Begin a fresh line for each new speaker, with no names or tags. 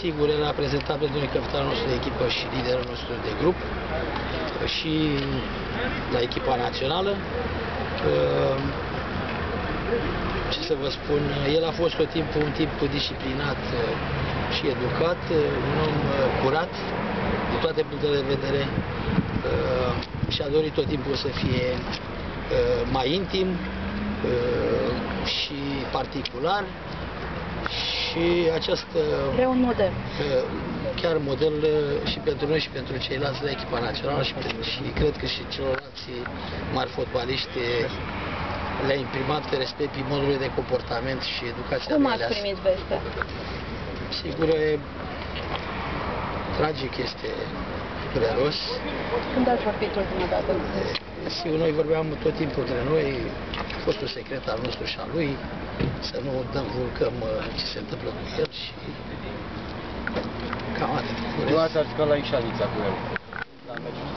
Sigur, el a prezentat pentru noi capitanul nostru de echipă și liderul nostru de grup și la echipa națională. Ce să vă spun, el a fost tot timpul un tip disciplinat și educat, un om curat, din toate punctele de vedere, și a dorit tot timpul să fie mai intim și particular și această...
Era un model.
Chiar model și pentru noi și pentru ceilalți de echipa națională și, și cred că și celorlalți mari fotbaliști le-a imprimat respect prin modul de comportament și educația
Cum ați primit vestea?
Sigur, e tragic, este dureros.
Când ați vorbit ultima dată?
Sigur, noi vorbeam tot timpul între noi, fostul secret al nostru și al lui, să nu dăm vulcăm uh, ce se întâmplă cu el și cam atât.
Luați la șcala Ișalița cu el. Da, la meciul